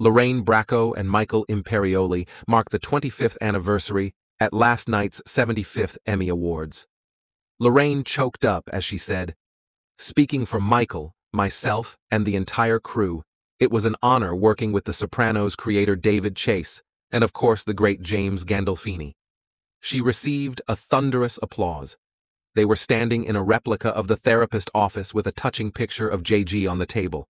Lorraine Bracco and Michael Imperioli marked the 25th anniversary at last night's 75th Emmy Awards. Lorraine choked up as she said, Speaking for Michael, myself, and the entire crew, it was an honor working with The Sopranos creator David Chase, and of course the great James Gandolfini. She received a thunderous applause. They were standing in a replica of the therapist office with a touching picture of JG on the table.